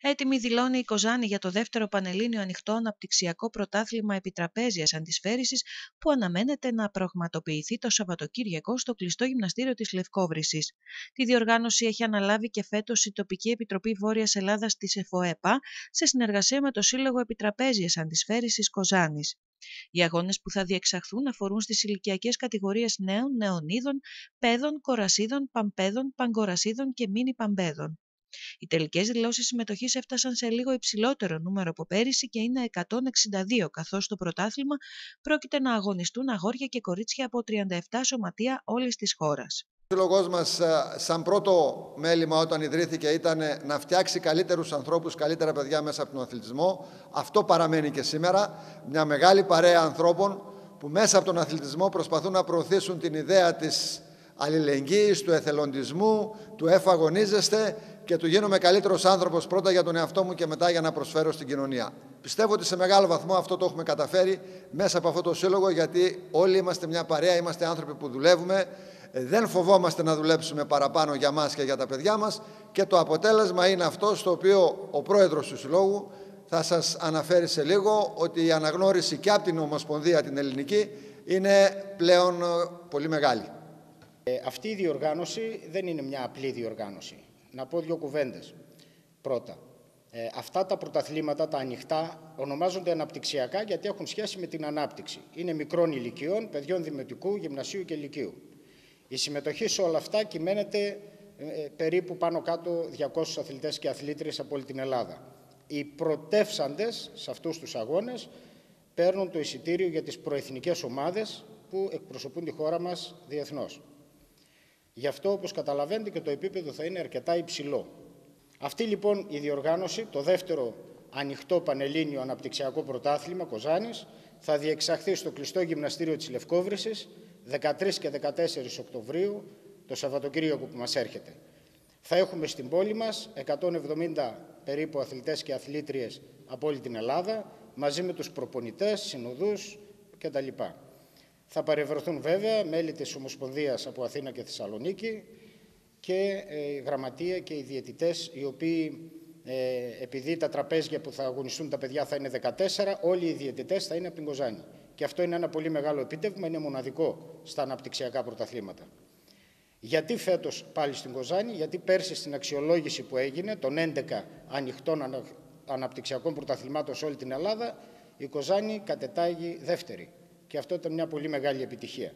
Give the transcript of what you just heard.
Έτοιμη δηλώνει η Κοζάνη για το δεύτερο Πανελλήνιο Ανοιχτό Αναπτυξιακό Πρωτάθλημα Επιτραπέζιας Αντισφαίρησης που αναμένεται να πραγματοποιηθεί το Σαββατοκύριακο στο κλειστό γυμναστήριο της Λευκόβρησης. Τη διοργάνωση έχει αναλάβει και φέτος η Τοπική Επιτροπή Βόρειας Ελλάδας της ΕΦΟΕΠΑ σε συνεργασία με το Σύλλογο Επιτραπέζιας Αντισφαίρησης Κοζάνης. Οι αγώνες που θα διεξαχθούν αφορούν στις ηλικιακές κατηγορίες νέων, νεονίδων, παιδών, κορασίδων, παμπέδων, παγκορασίδων και μίνι παμπέδων. Οι τελικές δηλώσεις συμμετοχής έφτασαν σε λίγο υψηλότερο νούμερο από πέρυσι και είναι 162, καθώς το πρωτάθλημα πρόκειται να αγωνιστούν αγόρια και κορίτσια από 37 σωματεία όλης της χώρας. Ο σύλλογός μας, ε, σαν πρώτο μέλημα, όταν ιδρύθηκε, ήταν να φτιάξει καλύτερους ανθρώπους, καλύτερα παιδιά μέσα από τον αθλητισμό. Αυτό παραμένει και σήμερα. Μια μεγάλη παρέα ανθρώπων που μέσα από τον αθλητισμό προσπαθούν να προωθήσουν την ιδέα της αλληλεγγύης, του εθελοντισμού, του εφαγωνίζεστε και του γίνομαι καλύτερος άνθρωπος πρώτα για τον εαυτό μου και μετά για να προσφέρω στην κοινωνία. Πιστεύω ότι σε μεγάλο βαθμό αυτό το έχουμε καταφέρει μέσα από αυτό το σύλλογο γιατί όλοι είμαστε μια παρέα, είμαστε άνθρωποι που δουλεύουμε, δεν φοβόμαστε να δουλέψουμε παραπάνω για μας και για τα παιδιά μας και το αποτέλεσμα είναι αυτό στο οποίο ο πρόεδρος του Συλλόγου θα σας αναφέρει σε λίγο ότι η αναγνώριση και από την Ομοσπονδία την ελληνική είναι πλέον ε, πολύ μεγάλη. Ε, αυτή η διοργάνωση δεν είναι μια απλή διοργάνωση. Να πω δύο κουβέντες. Πρώτα, ε, αυτά τα πρωταθλήματα, τα ανοιχτά, ονομάζονται αναπτυξιακά γιατί έχουν σχέση με την ανάπτυξη. Είναι μικρών ηλικιών, παιδιών δημοτικού, γυμνασίου και λυκείου. Η συμμετοχή σε όλα αυτά κυμαίνεται ε, περίπου πάνω κάτω 200 αθλητές και αθλήτριες από όλη την Ελλάδα. Οι πρωτεύσαντες σε αυτούς τους αγώνες παίρνουν το εισιτήριο για τις προεθνικές ομάδες που εκπροσωπούν τη χώρα μας διεθνώς. Γι' αυτό, όπως καταλαβαίνετε, και το επίπεδο θα είναι αρκετά υψηλό. Αυτή λοιπόν η διοργάνωση, το δεύτερο ανοιχτό πανελλήνιο αναπτυξιακό πρωτάθλημα Κοζάνης, θα διεξαχθεί στο κλειστό γυμναστήριο της Λευκόβρησης 13 και 14 Οκτωβρίου, το Σαββατοκύριακο που μας έρχεται. Θα έχουμε στην πόλη μας 170 περίπου αθλητές και αθλήτριες από όλη την Ελλάδα, μαζί με τους προπονητές, συνοδούς κτλ. Θα παρευρεθούν βέβαια μέλη της Ομοσπονδίας από Αθήνα και Θεσσαλονίκη και ε, γραμματεία και οι διαιτητές οι οποίοι ε, επειδή τα τραπέζια που θα αγωνιστούν τα παιδιά θα είναι 14, όλοι οι διαιτητές θα είναι από την Κοζάνη. Και αυτό είναι ένα πολύ μεγάλο επίτευγμα, είναι μοναδικό στα αναπτυξιακά πρωταθλήματα. Γιατί φέτος πάλι στην Κοζάνη, γιατί πέρσι στην αξιολόγηση που έγινε των 11 ανοιχτών αναπτυξιακών πρωταθλημάτων σε όλη την Ελλάδα, η Κοζάνη κατετάγει δεύτερη. Και αυτό ήταν μια πολύ μεγάλη επιτυχία.